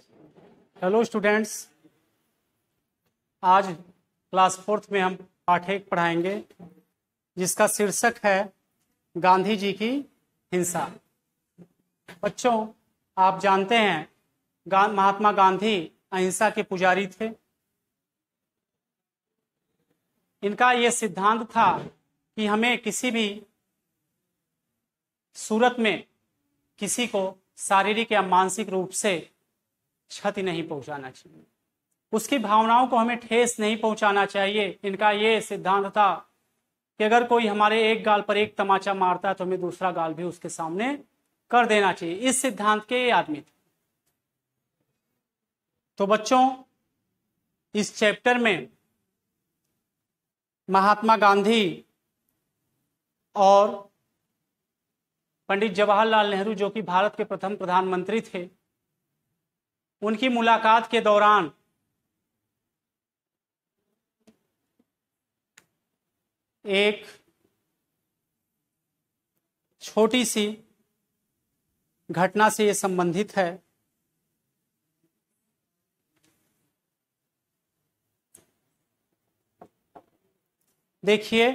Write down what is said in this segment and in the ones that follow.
Hello students आज class fourth में हम पाठ एक पढ़ाएँगे जिसका शीर्षक है गांधी जी की हिंसा। बच्चों आप जानते हैं गा, महात्मा गांधी अहिंसा के पुजारी थे। इनका यह सिद्धांत था कि हमें किसी भी सूरत में किसी को शारीरिक या मानसिक रूप से क्षति नहीं पहुंचाना चाहिए। उसकी भावनाओं को हमें ठेस नहीं पहुंचाना चाहिए। इनका ये सिद्धांत था कि अगर कोई हमारे एक गाल पर एक तमाचा मारता है तो हमें दूसरा गाल भी उसके सामने कर देना चाहिए। इस सिद्धांत के ये आदमी थे। तो बच्चों, इस चैप्टर में महात्मा गांधी और पंडित जवाहरलाल नेहरू जो कि भारत के प्रथम प्रधानमंत्री थे उनकी मुलाकात के दौरान। एक छोटी सी घटना से ये संबंधित है। देखिए,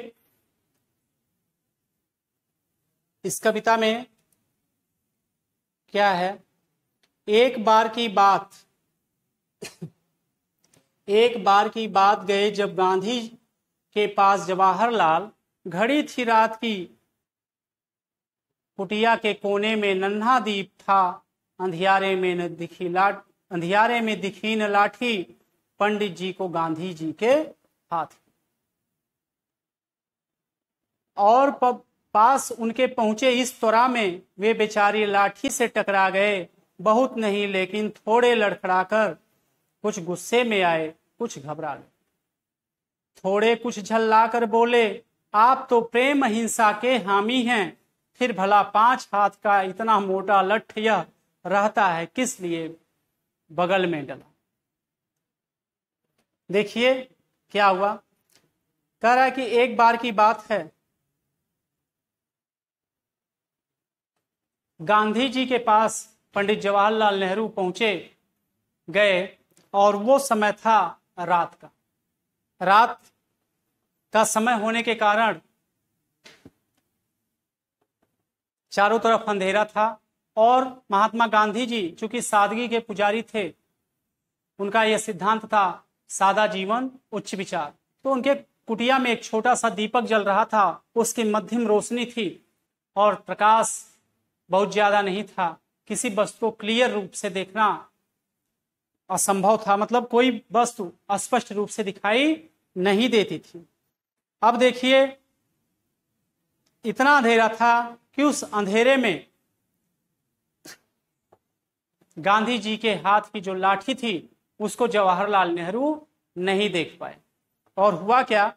इस कविता में क्या है? एक बार की बात। एक बार की बात गए जब गांधी के पास जवाहरलाल, घड़ी थी रात की। कुटिया के कोने में नन्हा दीप था, अंधियारे में न दिखी लाट, अंधियारे में दिखी न लाठी, पंडित जी को गांधी जी के हाथ। और पास उनके पहुँचे इस त्वरा में, वे बेचारी लाठी से टकरा गए। बहुत नहीं, लेकिन थोड़े लड़खड़ाकर कुछ गुस्से में आए, कुछ घबरा गए। थोड़े कुछ झल्ला कर बोले, आप तो प्रेम अहिंसा के हामी हैं, फिर भला पाँच हाथ का इतना मोटा लठ यह रहता है किस लिए? बगल में डला। देखिए क्या हुआ। कह रहा है कि एक बार की बात है। गांधी जी के पास पंडित जवाहरलाल नेहरू पहुँचे, गए, और वो समय था रात का। रात का समय होने के कारण चारों तरफ़ अंधेरा था, और महात्मा गांधी जी चूँकि सादगी के पुजारी थे, उनका यह सिद्धांत था, सादा जीवन, उच्च विचार। तो उनके कुटिया में एक छोटा सा दीपक जल रहा था, उसकी मध्यम रोशनी थी, और प्रकाश बहुत ज़्यादा नहीं था। किसी वस्तु को क्लियर रूप से देखना असंभव था। मतलब कोई वस्तु स्पष्ट रूप से दिखाई नहीं देती थी। अब देखिए, इतना अंधेरा था कि उस अंधेरे में गांधी जी के हाथ की जो लाठी थी, उसको जवाहरलाल नेहरू नहीं देख पाए। और हुआ क्या?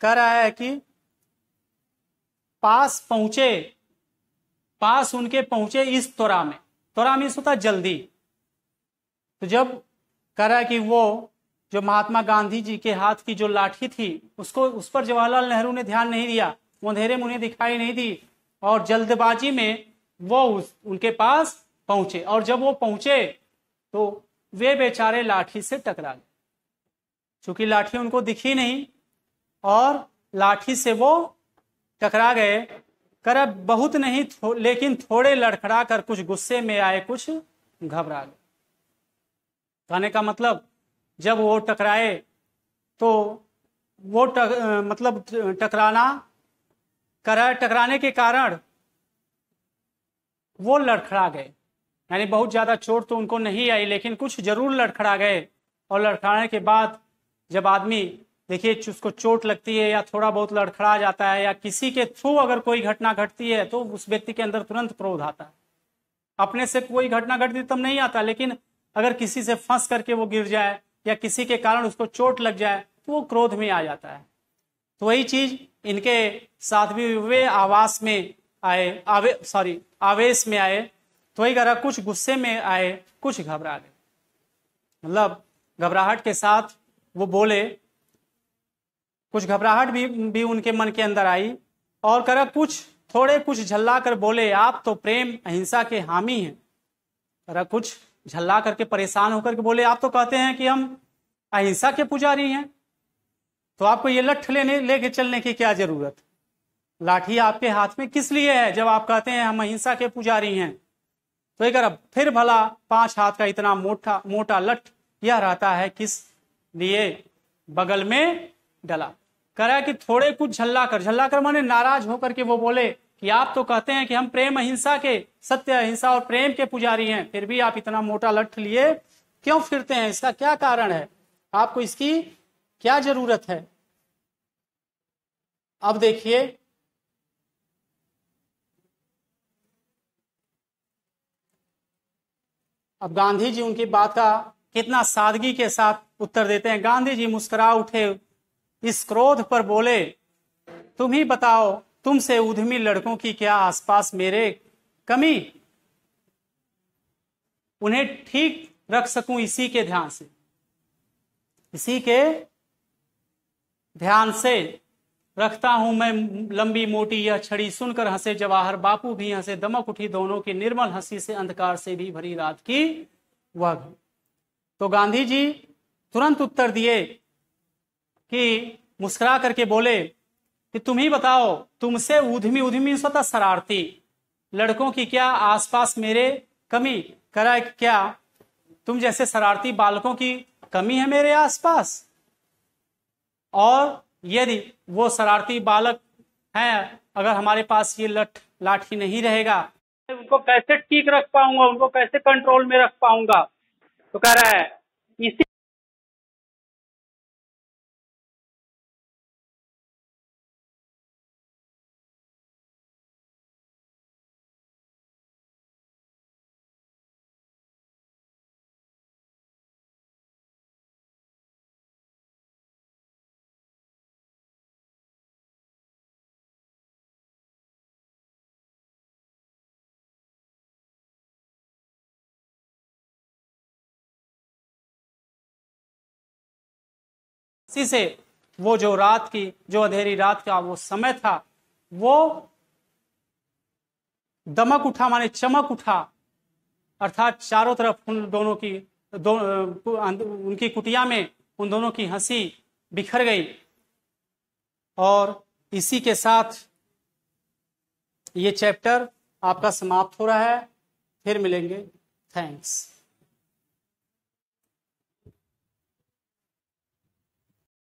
कह रहा है कि पास पहुँचे पास उनके पहुँचे इस त्वरा में। त्वरा में होता जल्दी। तो जब करा कि वो, जो महात्मा गांधी जी के हाथ की जो लाठी थी, उसको, उस पर जवाहरलाल नेहरू ने ध्यान नहीं दिया, वो अंधेरे मुझे दिखाई नहीं दी, और जल्दबाजी में वो उस, उनके पास पहुँचे, और जब वो पहुँचे तो वे बेचारे लाठी से टकरा गए। चूँकि लाठी उनको दिखी नहीं, और लाठी से वो टकरा गए कर बहुत नहीं थो, लेकिन थोड़े लड़खड़ा कर कुछ गुस्से में आए कुछ घबरा गए। कहने का मतलब जब वो टकराए तो वो टक, मतलब टकराना कर टकराने के कारण वो लड़खड़ा गए। यानी बहुत ज़्यादा चोट तो उनको नहीं आई लेकिन कुछ ज़रूर लड़खड़ा गए। और लड़खड़ाने के बाद जब आदमी देखिए उसको चोट लगती है या थोड़ा बहुत लड़खड़ा जाता है या किसी के थ्रू अगर कोई घटना घटती है तो उस व्यक्ति के अंदर तुरंत क्रोध आता है। अपने से कोई घटना घटती तब नहीं आता, लेकिन अगर किसी से फंस करके वो गिर जाए या किसी के कारण उसको चोट लग जाए तो वो क्रोध में आ जाता है। तो वही चीज़ इनके साथ भी वे आवास में आए, आवे सॉरी आवेश में आए तो वही करा, कुछ गुस्से में आए, कुछ घबरा गए। मतलब घबराहट के साथ वो बोले कुछ घबराहट भी भी उनके मन के अंदर आई और करा कुछ, थोड़े कुछ झल्ला कर बोले, आप तो प्रेम, अहिंसा के हामी हैं। अरे कुछ झल्ला करके परेशान होकर के बोले, आप तो कहते हैं कि हम अहिंसा के पुजारी हैं। तो आपको ये लठ लेने, लेके चलने की क्या ज़रूरत? लाठी आपके हाथ में किस लिए है जब आप कहते हैं हम अहिंसा के पुजारी हैं? तो एक फिर भला पाँच हाथ का इतना मोटा मोटा लठ यह रहता है किस लिए? बगल में डला। करा कि थोड़े कुछ झल्ला कर झल्ला कर माने नाराज़ होकर के वो बोले कि आप तो कहते हैं कि हम प्रेम अहिंसा के, सत्य अहिंसा और प्रेम के पुजारी हैं, फिर भी आप इतना मोटा लठ लिए, क्यों फिरते हैं? इसका क्या कारण है? आपको इसकी क्या ज़रूरत है? अब देखिए। अब गांधी जी उनकी बात का कितना सादगी के साथ उत्तर देते हैं। गांधी जी मुस्कुरा उठे। इस क्रोध पर बोले, तुम ही बताओ, तुमसे उधमी लड़कों की क्या आसपास मेरे कमी? उन्हें ठीक रख सकूँ इसी के ध्यान से। इसी के ध्यान से रखता हूँ मैं लंबी मोटी यह छड़ी सुनकर हंसे जवाहर बापू भी हंसे। दमक उठी दोनों की निर्मल हँसी से अंधकार से भी भरी रात की वह तो गांधी जी तुरंत उत्तर दिए कि मुस्कुरा करके बोले कि तुम ही बताओ, तुमसे उधमी उधमी स्वतः शरारती। लड़कों की क्या आसपास मेरे कमी? करा क्या? तुम जैसे शरारती बालकों की कमी है मेरे आसपास? और यदि वो शरारती बालक हैं, अगर हमारे पास ये लठ लाठी नहीं रहेगा उनको कैसे ठीक रख पाऊँगा? उनको कैसे कंट्रोल में रख पाऊँगा? तो कह रहा है, इसी इसी से वो जो रात की जो अंधेरी रात का वो समय था वो दमक उठा माने चमक उठा अर्थात चारों तरफ़ उन दोनों की दो, उनकी कुटिया में उन दोनों की हँसी बिखर गई। और इसी के साथ ये चैप्टर आपका समाप्त हो रहा है। फिर मिलेंगे। थैंक्स।